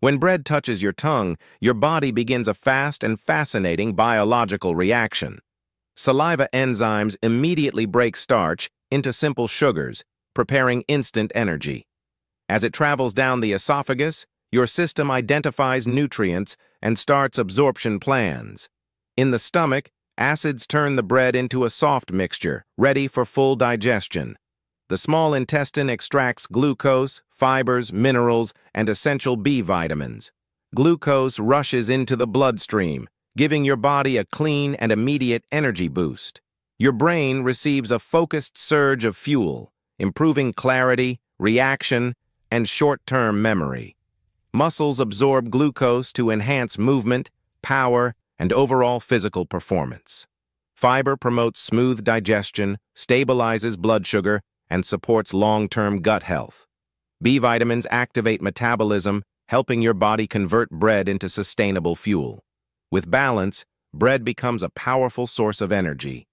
When bread touches your tongue, your body begins a fast and fascinating biological reaction. Saliva enzymes immediately break starch into simple sugars, preparing instant energy. As it travels down the esophagus, your system identifies nutrients and starts absorption plans. In the stomach, acids turn the bread into a soft mixture, ready for full digestion. The small intestine extracts glucose, fibers, minerals, and essential B vitamins. Glucose rushes into the bloodstream, giving your body a clean and immediate energy boost. Your brain receives a focused surge of fuel, improving clarity, reaction, and short-term memory. Muscles absorb glucose to enhance movement, power, and overall physical performance. Fiber promotes smooth digestion, stabilizes blood sugar, and supports long-term gut health. B vitamins activate metabolism, helping your body convert bread into sustainable fuel. With balance, bread becomes a powerful source of energy,